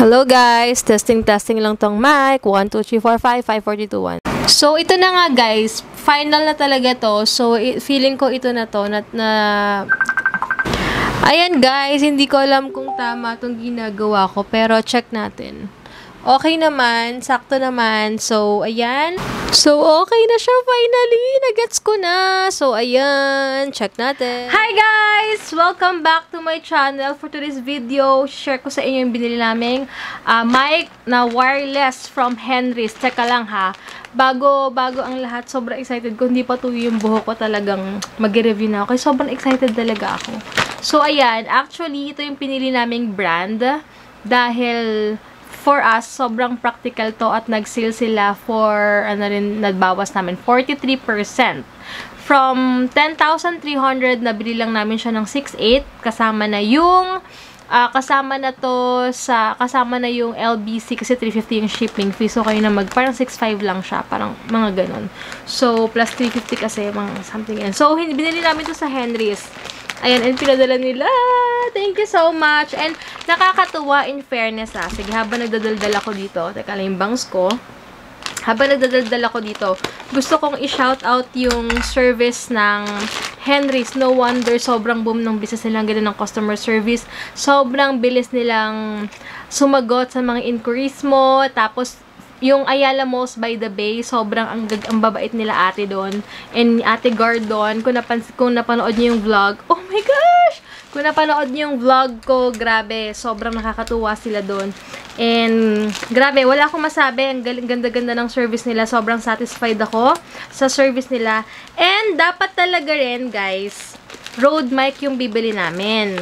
Hello guys! Testing, testing lang tong mic. 1, 2, 3, 4, 5, 5, 4, 3, 2, 1. So, ito na nga guys. Final na talaga to. So, feeling ko ito na to. Na, na... Ayan guys, hindi ko alam kung tama tong ginagawa ko. Pero check natin. Okay naman, sakto naman. So, ayan. So, okay na siya finally. Nagets ko na. So, ayan. Check natin. Hi guys! Welcome back to my channel. For today's video, share ko sa inyo yung binili naming uh, mic na wireless from Henry's. Teka lang ha. Bago, bago ang lahat, sobrang excited ko. Hindi pa tuyo yung buhok ko talagang mag-review na ako. Kaya sobrang excited talaga ako. So, ayan. Actually, ito yung pinili naming brand. Dahil for us, sobrang practical to at nag-sale sila for, ano rin, nagbawas namin, 43%. From 10,300, nabili lang namin siya ng 6,800, kasama na yung, ah, kasama na to sa, kasama na yung LBC, kasi 350 yung shipping fee, so kayo na mag, parang 6,500 lang siya, parang mga ganun. So, plus 350 kasi, mga something yan. So, hin- binili namin to sa Henry's. Ayan, and pinadala nila. Thank you so much. And nakakatuwa in fairness ah. Sige, habang nagdadaldal ako dito, teka lang yung bangs ko. Habang nagdadaldal ako dito, gusto kong i-shout out yung service ng Henry's. No wonder, sobrang boom ng business nilang ganun ng customer service. Sobrang bilis nilang sumagot sa mga inquiries mo. Tapos, yung Ayala Malls by the Bay, sobrang ang, ang babait nila ate doon. And ate Gordon, kung, napans kung napanood niyo yung vlog, oh my gosh! Kung napanood niyo yung vlog ko, grabe, sobrang nakakatuwa sila doon. And, grabe, wala akong masabi. Ang ganda-ganda ng service nila. Sobrang satisfied ako sa service nila. And, dapat talaga rin, guys, road mic yung bibili namin.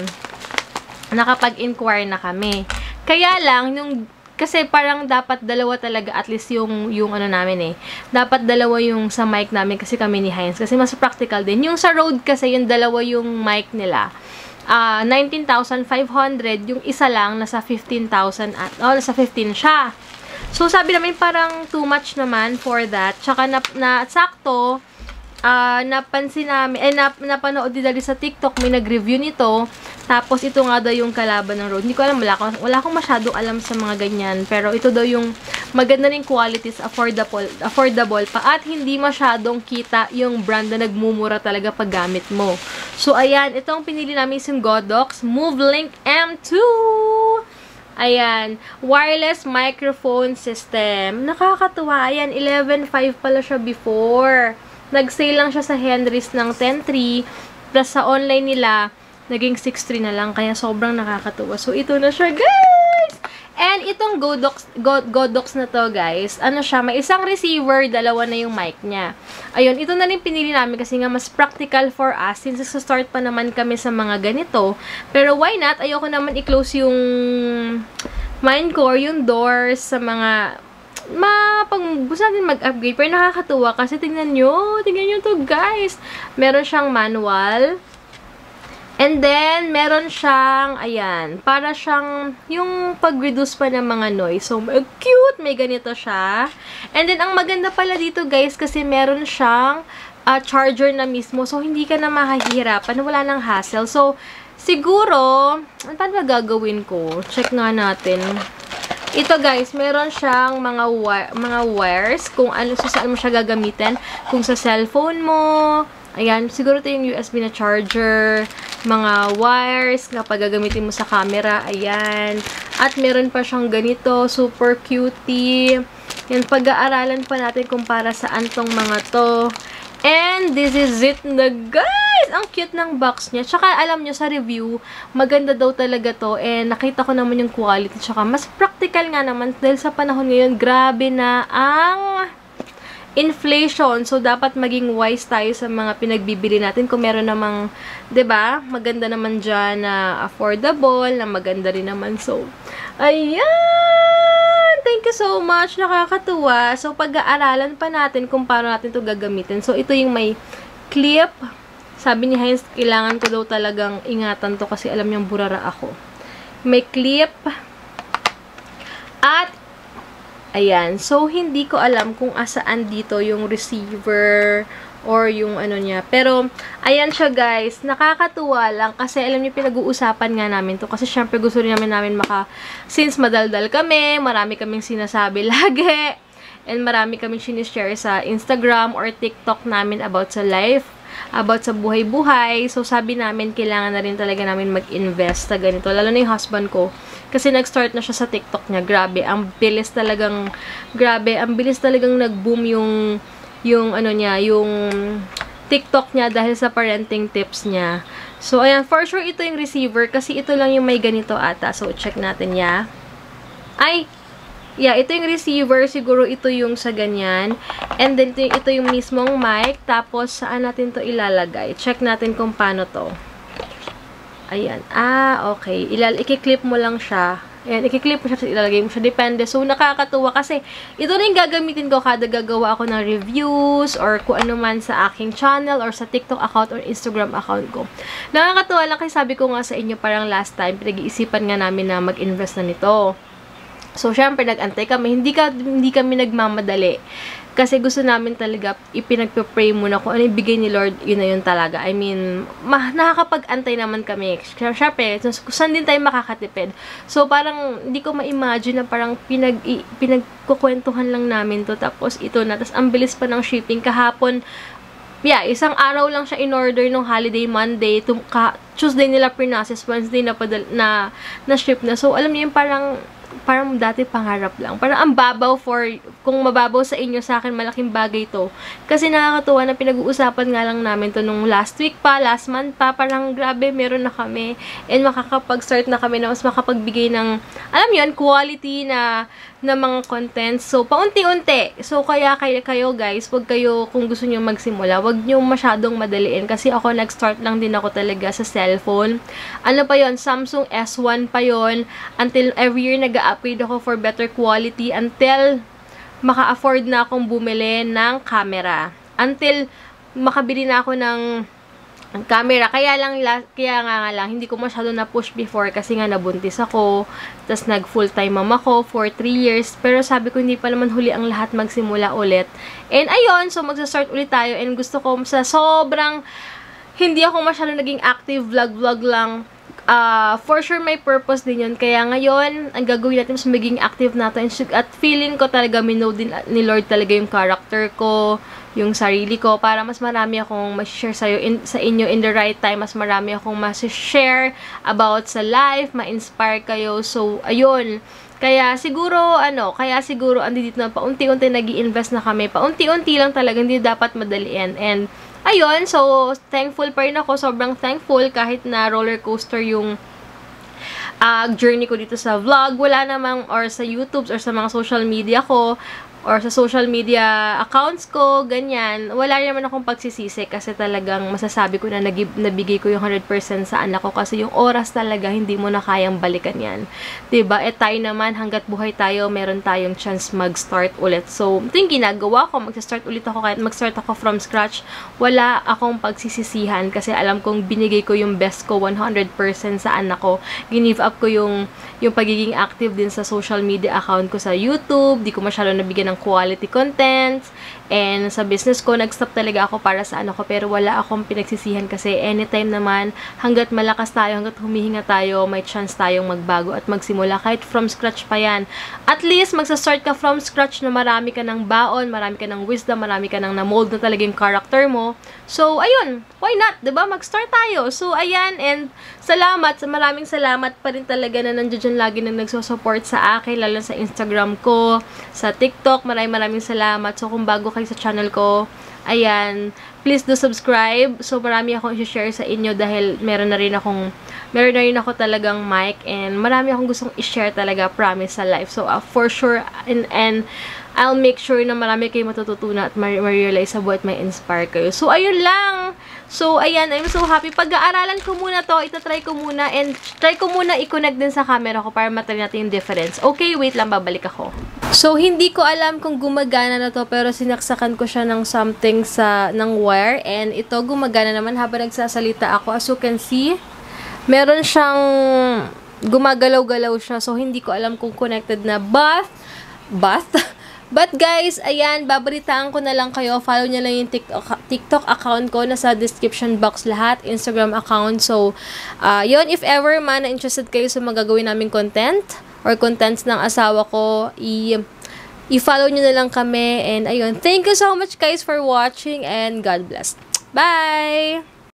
Nakapag-inquire na kami. Kaya lang, yung kasi parang dapat dalawa talaga at least yung yung ano namin eh. Dapat dalawa yung sa mic namin kasi kami ni Heinz kasi mas practical din. Yung sa road kasi yung dalawa yung mic nila. Ah, 19,500, yung isa lang nasa 15,000 at oh, nasa 15 siya. So sabi namin parang too much naman for that. Tsaka na, na sakto ah napansin namin, eh, nap, napanood din dali sa TikTok, may nag-review nito. Tapos, ito nga daw yung kalaban ng road. Hindi ko alam, wala akong, wala akong masyadong alam sa mga ganyan. Pero, ito daw yung maganda rin qualities, affordable, affordable pa. At hindi masyadong kita yung brand na nagmumura talaga pag gamit mo. So, ayan, itong pinili namin yung Godox MoveLink M2. Ayan, wireless microphone system. Nakakatuwa. Ayan, 11.5 pala siya before. Nag-sale lang siya sa Henry's ng 10.3. Plus sa online nila, naging 6.3 na lang. Kaya sobrang nakakatuwa. So, ito na siya, guys! And itong Godox, Go, Godox na to, guys, ano siya, may isang receiver, dalawa na yung mic niya. Ayun, ito na rin pinili namin kasi nga mas practical for us since sa start pa naman kami sa mga ganito. Pero why not? Ayoko naman i-close yung Minecore, yung doors sa mga mapag gusto mag-upgrade pero nakakatuwa kasi tingnan nyo tingnan nyo to guys meron siyang manual and then meron siyang ayan para siyang yung pag-reduce pa ng mga noise. So cute may ganito siya. And then ang maganda pala dito guys kasi meron siyang uh, charger na mismo. So hindi ka na mahihirapan. Wala nang hassle. So siguro paano ba gagawin ko? Check nga natin. Ito guys, meron siyang mga wi- mga wires kung ano sa saan mo siya gagamitin. Kung sa cellphone mo, ayan, siguro ito yung USB na charger, mga wires kapag gagamitin mo sa camera, ayan. At meron pa siyang ganito, super cutie. Yan, pag-aaralan pa natin kung para saan tong mga to. And this is it na guys! Ang cute ng box niya. Tsaka alam nyo sa review, maganda daw talaga to. And nakita ko naman yung quality. Tsaka mas practical nga naman dahil sa panahon ngayon, grabe na ang inflation. So, dapat maging wise tayo sa mga pinagbibili natin. Kung meron namang, 'di ba maganda naman dyan na affordable, na maganda rin naman. So, ayan! Thank you so much. Nakakatuwa. So, pag-aaralan pa natin kung paano natin to gagamitin. So, ito yung may clip. Sabi ni Heinz, kailangan ko daw talagang ingatan to kasi alam niyang burara ako. May clip. Ayan. So, hindi ko alam kung asaan dito yung receiver or yung ano niya. Pero, ayan siya guys, nakakatuwa lang kasi alam niyo pinag-uusapan nga namin to kasi syempre gusto rin namin namin maka, since madaldal kami, marami kaming sinasabi lagi, and marami kaming sinishare sa Instagram or TikTok namin about sa life, about sa buhay-buhay. So, sabi namin, kailangan na rin talaga namin mag-invest sa ganito. Lalo na yung husband ko. Kasi nag-start na siya sa TikTok niya. Grabe, ang bilis talagang, grabe, ang bilis talagang nag-boom yung yung ano niya, yung TikTok niya dahil sa parenting tips niya. So, ayan, for sure ito yung receiver kasi ito lang yung may ganito ata. So, check natin ya. Ay, yeah, ito yung receiver. Siguro ito yung sa ganyan. And then, ito, ito yung mismong mic. Tapos, saan natin to ilalagay? Check natin kung paano to. Ayan. Ah, okay. Ilal ikiklip mo lang siya. Ayan, ikiklip mo siya, ilalagay mo siya. Depende. So, nakakatuwa kasi ito na yung gagamitin ko kada gagawa ako ng reviews or kung ano man sa aking channel or sa TikTok account or Instagram account ko. Nakakatuwa lang kasi sabi ko nga sa inyo parang last time, pinag-iisipan nga namin na mag-invest na nito. So, syempre, nag-antay kami. Hindi, ka, hindi kami nagmamadali. Kasi gusto namin talaga ipinagpe-pray muna kung ano yung bigay ni Lord, yun na yun talaga. I mean, ma nakakapag-antay naman kami. Siyempre, saan din tayo makakatipid. So, parang, hindi ko ma-imagine na parang pinag pinagkukwentuhan lang namin to. Tapos, ito na. Tapos, ang bilis pa ng shipping. Kahapon, yeah, isang araw lang siya in order nung holiday Monday, ka, Tuesday nila pinasis, Wednesday na, na, na ship na. So, alam niyo yung parang parang dati pangarap lang. Parang ang babaw for, kung mababaw sa inyo, sa akin, malaking bagay to. Kasi nakakatuwa na pinag-uusapan nga lang namin to nung last week pa, last month pa, parang grabe, meron na kami. And makakapag-start na kami na mas makapagbigay ng, alam yon quality na, na mga contents. So, paunti-unti. So, kaya kayo, kayo guys, wag kayo, kung gusto nyo magsimula, wag nyo masyadong madaliin. Kasi ako, nag-start lang din ako talaga sa cellphone. Ano pa yon Samsung S1 pa yon Until every year, nag-upgrade ako for better quality. Until maka-afford na akong bumili ng camera. Until makabili na ako ng ang camera. Kaya lang, kaya nga nga lang, hindi ko masyado na-push before kasi nga nabuntis ako. Tapos nag full-time mama ko for 3 years. Pero sabi ko, hindi pa naman huli ang lahat magsimula ulit. And ayun, so magsa-start ulit tayo. And gusto ko sa sobrang, hindi ako masyado naging active vlog-vlog lang. Uh, for sure, may purpose din yun. Kaya ngayon, ang gagawin natin mas maging active natin. At feeling ko talaga, minnow din ni Lord talaga yung character ko yung sarili ko para mas marami akong ma-share sa, in, sa inyo in the right time. Mas marami akong ma-share about sa life, ma-inspire kayo. So, ayun. Kaya siguro, ano, kaya siguro, andi dito na paunti-unti nag invest na kami. Paunti-unti lang talaga, hindi dapat madalian. And, ayun, so, thankful pa rin ako. Sobrang thankful kahit na roller coaster yung uh, journey ko dito sa vlog. Wala namang, or sa YouTube, or sa mga social media ko, or sa social media accounts ko, ganyan, wala naman akong pagsisisi kasi talagang masasabi ko na nagib, nabigay ko yung 100% sa anak ko kasi yung oras talaga hindi mo na kayang balikan yan. ba diba? E tayo naman, hanggat buhay tayo, meron tayong chance mag-start ulit. So, ito yung ginagawa ko, mag-start ulit ako kahit mag-start ako from scratch, wala akong pagsisisihan kasi alam kong binigay ko yung best ko 100% sa anak ko. Ginive up ko yung, yung pagiging active din sa social media account ko sa YouTube, di ko masyado nabigyan ng quality contents. And sa business ko, nag-stop talaga ako para sa ano ko. Pero wala akong pinagsisihan kasi anytime naman, hanggat malakas tayo, hanggat humihinga tayo, may chance tayong magbago at magsimula. Kahit from scratch pa yan. At least, magsa-start ka from scratch na marami ka ng baon, marami ka ng wisdom, marami ka ng na-mold na talaga yung character mo. So, ayun, why not? ba diba? Mag-start tayo. So, ayan, and salamat, maraming salamat pa rin talaga na nandiyan lagi nang nagsusupport sa akin, lalo sa Instagram ko, sa TikTok. Maraming maraming salamat. So, kung bago kayo sa channel ko, ayan, please do subscribe. So, marami akong i-share sa inyo dahil meron na rin akong, meron na rin ako talagang mic and marami akong gustong i-share talaga, promise, sa life. So, uh, for sure, and, and I'll make sure na marami kayo matututunan at ma-realize sa buhay at may inspire kayo. So, ayun lang. So, ayan, I'm so happy. Pag-aaralan ko muna to, itatry ko muna, and try ko muna i-connect din sa camera ko para matry natin yung difference. Okay, wait lang, babalik ako. So, hindi ko alam kung gumagana na to, pero sinaksakan ko siya ng something sa, ng wire, and ito gumagana naman habang nagsasalita ako. As you can see, meron siyang gumagalaw-galaw siya, so hindi ko alam kung connected na bath, bath, But guys, ayan, babalitaan ko na lang kayo. Follow nyo lang yung TikTok, account ko. Nasa description box lahat. Instagram account. So, uh, yun, if ever man na interested kayo sa magagawin naming content or contents ng asawa ko, i- i-follow nyo na lang kami. And ayun, thank you so much guys for watching and God bless. Bye!